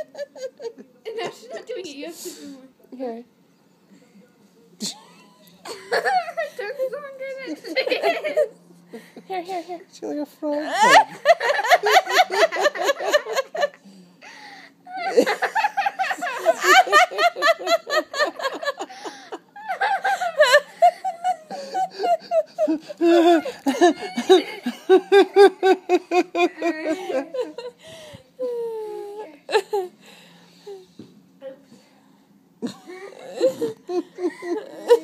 and now she's not doing it. You have to do more. Okay. Here, here, here. She's like a frog. Oops.